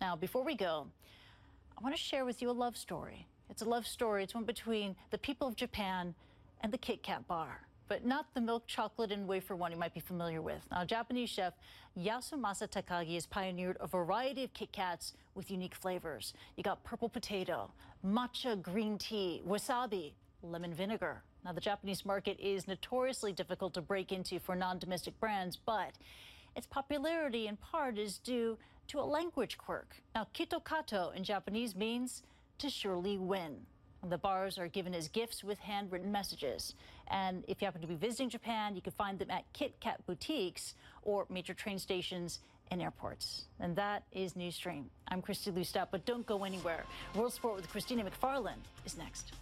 Now, before we go, I want to share with you a love story. It's a love story. It's one between the people of Japan and the Kit Kat bar, but not the milk chocolate and wafer one you might be familiar with. Now, Japanese chef Yasumasa Takagi has pioneered a variety of Kit Kats with unique flavors. You got purple potato, matcha green tea, wasabi, lemon vinegar. Now, the Japanese market is notoriously difficult to break into for non-domestic brands, but its popularity in part is due to a language quirk. Now, kitokato in Japanese means to surely win. The bars are given as gifts with handwritten messages. And if you happen to be visiting Japan, you can find them at Kit Kat boutiques or major train stations and airports. And that is Newsstream. I'm Kristie Lu Stout, but don't go anywhere. World Sport with Christina Macfarlane is next.